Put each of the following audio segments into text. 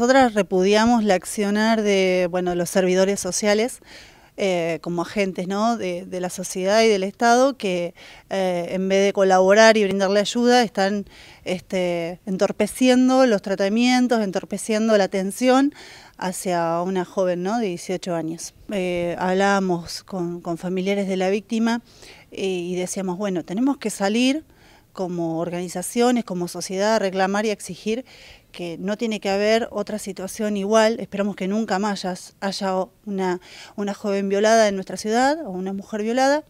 Nosotras repudiamos la accionar de bueno, los servidores sociales eh, como agentes ¿no? de, la sociedad y del Estado que eh, en vez de colaborar y brindarle ayuda están este, entorpeciendo los tratamientos, entorpeciendo la atención hacia una joven ¿no? de 18 años. Eh, hablábamos con, familiares de la víctima y decíamos, bueno, tenemos que salir como organizaciones, como sociedad, reclamar y exigir que no tiene que haber otra situación igual, esperamos que nunca más haya, una, una, joven violada en nuestra ciudad o una mujer violada,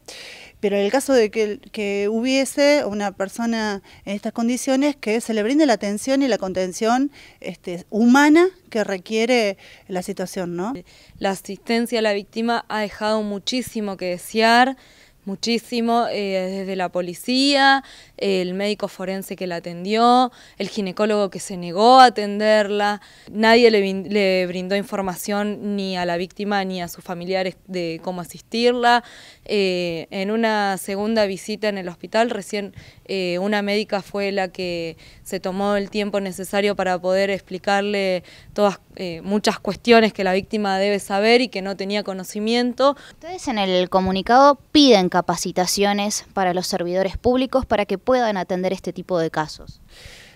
pero en el caso de que, hubiese una persona en estas condiciones, que se le brinde la atención y la contención este, humana que requiere la situación. ¿no? La asistencia a la víctima ha dejado muchísimo que desear muchísimo, eh, desde la policía, el médico forense que la atendió, el ginecólogo que se negó a atenderla, nadie le, brindó información ni a la víctima ni a sus familiares de cómo asistirla. Eh, en una segunda visita en el hospital, recién eh, una médica fue la que se tomó el tiempo necesario para poder explicarle todas muchas cuestiones que la víctima debe saber y que no tenía conocimiento. Ustedes en el comunicado piden capacitaciones para los servidores públicos para que puedan atender este tipo de casos.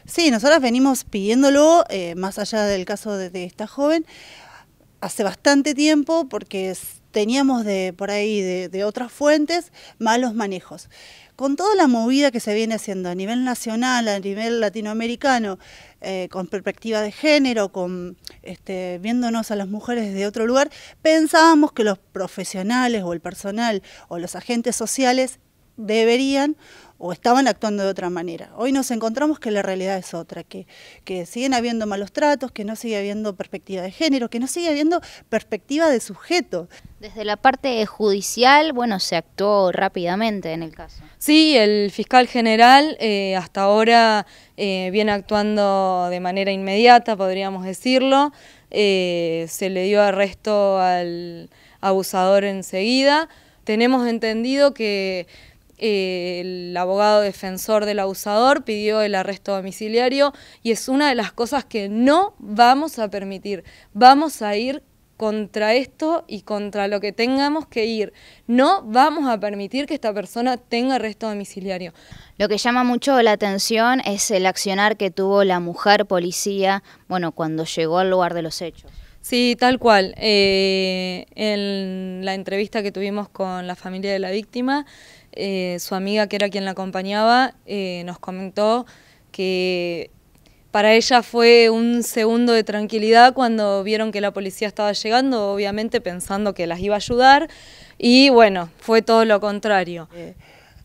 Sí, nosotros venimos pidiéndolo, eh, más allá del caso de, esta joven, hace bastante tiempo porque teníamos de por ahí de, otras fuentes malos manejos. Con toda la movida que se viene haciendo a nivel nacional, a nivel latinoamericano, eh, con perspectiva de género, con este, viéndonos a las mujeres de otro lugar, pensábamos que los profesionales o el personal o los agentes sociales deberían o estaban actuando de otra manera. Hoy nos encontramos que la realidad es otra, que, que siguen habiendo malos tratos, que no sigue habiendo perspectiva de género, que no sigue habiendo perspectiva de sujeto. Desde la parte judicial, bueno, se actuó rápidamente en el caso. Sí, el fiscal general eh, hasta ahora eh, viene actuando de manera inmediata, podríamos decirlo. Eh, se le dio arresto al abusador enseguida. Tenemos entendido que el abogado defensor del abusador pidió el arresto domiciliario y es una de las cosas que no vamos a permitir. Vamos a ir contra esto y contra lo que tengamos que ir. No vamos a permitir que esta persona tenga arresto domiciliario. Lo que llama mucho la atención es el accionar que tuvo la mujer policía, bueno, cuando llegó al lugar de los hechos. Sí, tal cual. Eh, en la entrevista que tuvimos con la familia de la víctima, eh, su amiga, que era quien la acompañaba, eh, nos comentó que para ella fue un segundo de tranquilidad cuando vieron que la policía estaba llegando, obviamente pensando que las iba a ayudar, y bueno, fue todo lo contrario.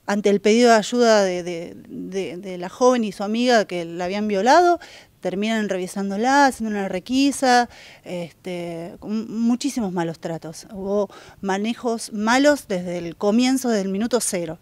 ante el pedido de ayuda de, la joven y su amiga que la habían violado, terminan revisándola, haciendo una requisa, este, muchísimos malos tratos. Hubo manejos malos desde el comienzo, desde el minuto cero.